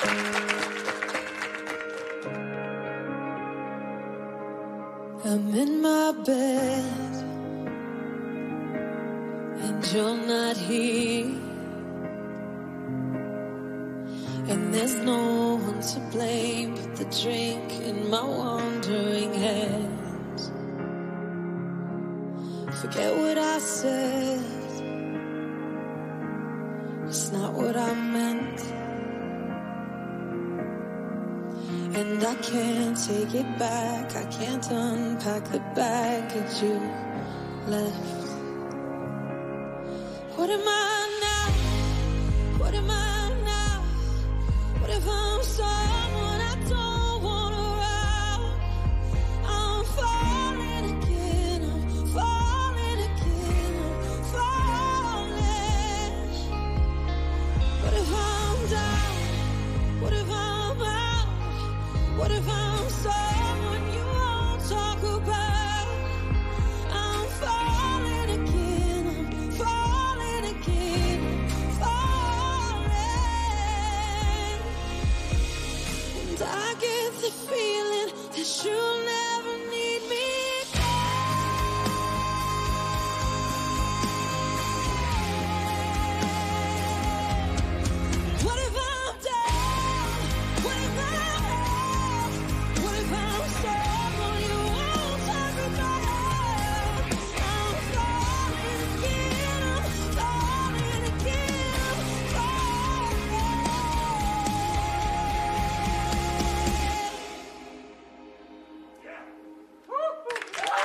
I'm in my bed and you're not here. And there's no one to blame but the drink in my wandering hands. Forget what I said, it's not what I meant. And I can't take it back. I can't unpack the bag that you left. What am I I get the feeling that you'll never